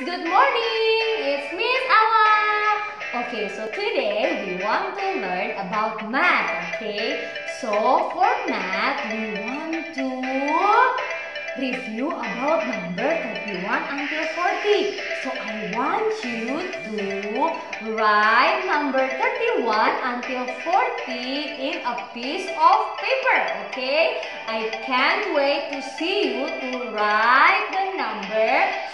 good morning. It's Miss Awa. Okay, so today we want to learn about math. Okay, so for math we want to review about number 31 until 40. So I want you to write number 31 until 40 in a piece of paper. Okay? I can't wait to see you to write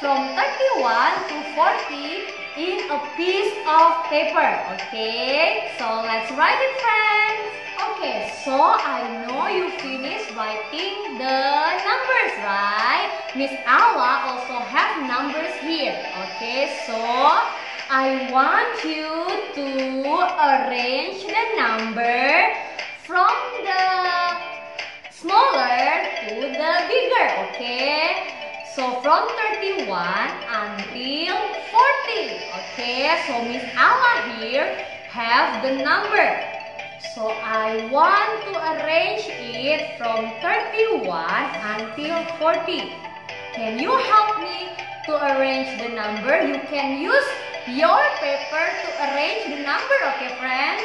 from 31 to 40 in a piece of paper. Okay? So let's write it friends. Okay, so I know you finished writing the numbers, right? Miss Awa also have numbers here. Okay, so I want you to arrange the number from the smaller to the bigger, okay? So from 31 until 40, okay? So Miss Awa here have the number so I want to arrange it from 31 until 40. Can you help me to arrange the number? You can use your paper to arrange the number, okay friends?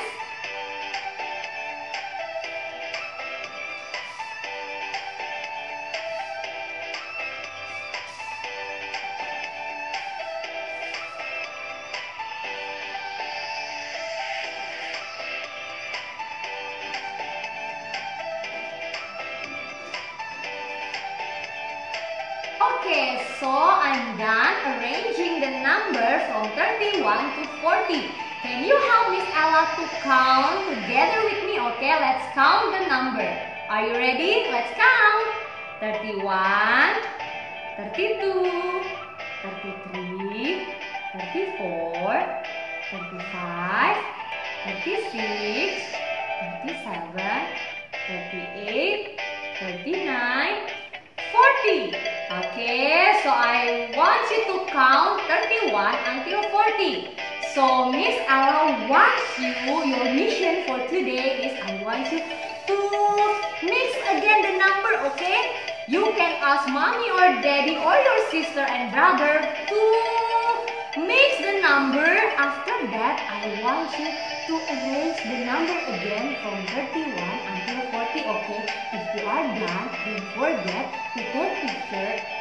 Okay, so I'm done arranging the number from 31 to 40. Can you help Miss Ella to count together with me? Okay, let's count the number. Are you ready? Let's count. 31, 32, 33, 34, 35, 36, 37, 38, 39, 40. Okay, so I want you to count 31 until 40. So Miss Ella wants you, your mission for today is I want you to mix again the number, okay? You can ask mommy or daddy or your sister and brother to mix the number. After that, I want you to erase the number again from 31 until 40, okay? If you are done, don't forget to take picture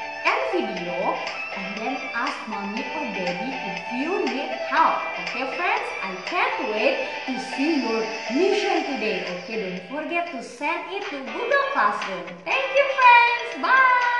video and then ask mommy or daddy if you need help. Okay friends, I can't wait to see your mission today. Okay, don't forget to send it to Google Classroom. Thank you friends. Bye.